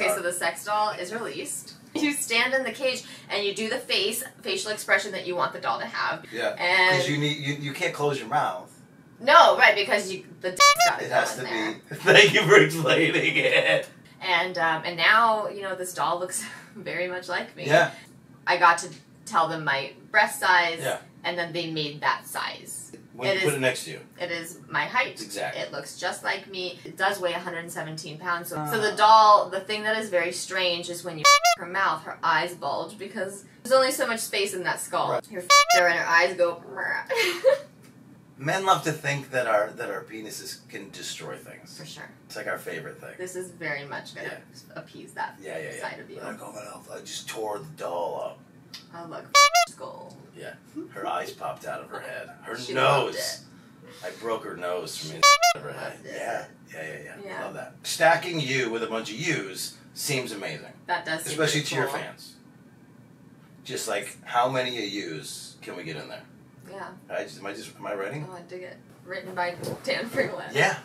Okay, so the sex doll is released. You stand in the cage and you do the face, facial expression that you want the doll to have. yeah, And because you need you, you can't close your mouth. no, right, because you the dick's got It has to there. be. Thank you for explaining it. And um, and now you know this doll looks very much like me. Yeah, I got to tell them my breast size, Yeah. and then they made that size. When It you is- put it next to you. It is my height. Exactly. It looks just like me. It does weigh 117 pounds. So, so Ah. the doll, the thing that is very strange is when you her mouth, her eyes bulge because there's only so much space in that skull. Right. Her there and her eyes go. Men love to think that our that our penises can destroy things. For sure. It's like our favorite thing. This is very much going to appease that Yeah, yeah, yeah. side of you. Like, oh my God, I just tore the doll up. Oh, look. Skull. Yeah, her eyes popped out of her head. Her She nose. I broke her nose from inside of her head. Yeah, yeah, yeah, yeah. Yeah. Love that. Stacking you with a bunch of yous seems amazing, That does seem especially to your fans. Just like how many of yous can we get in there? Yeah. I just, am I just am I writing? Oh, I dig it. Written by Dan Freeland. Yeah.